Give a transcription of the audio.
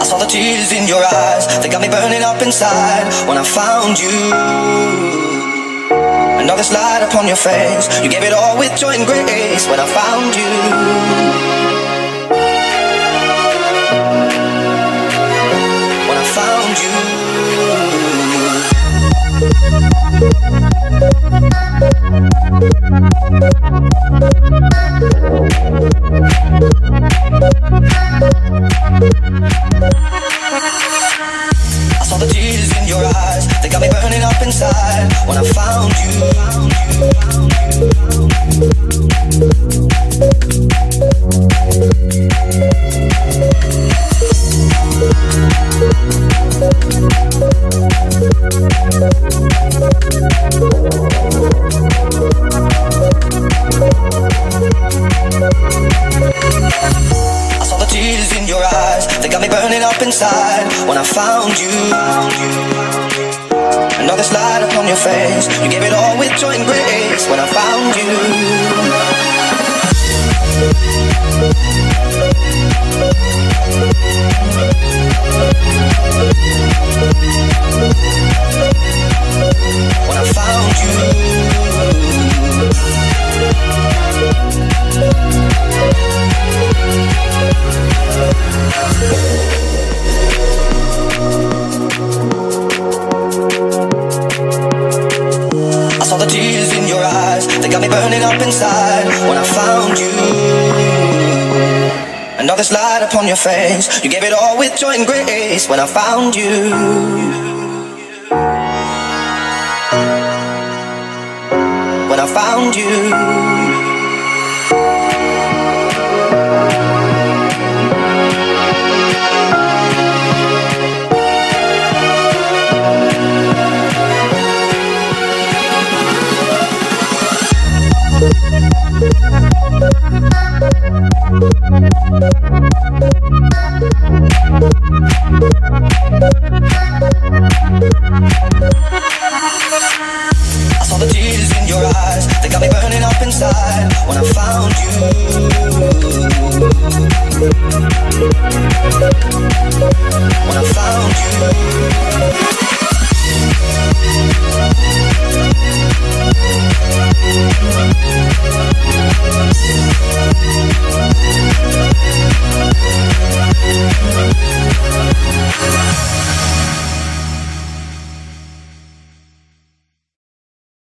I saw the tears in your eyes, they got me burning up inside when I found you. Another slide upon your face, you gave it all with joy and grace when I found you. When I found you, I saw the tears in your eyes, they got me burning up inside when I found you. Another slide your face, you gave it all with joy and grace when I found you. The tears in your eyes, they got me burning up inside when I found you. Another slide upon your face, you gave it all with joy and grace when I found you. When I found you. When I found you.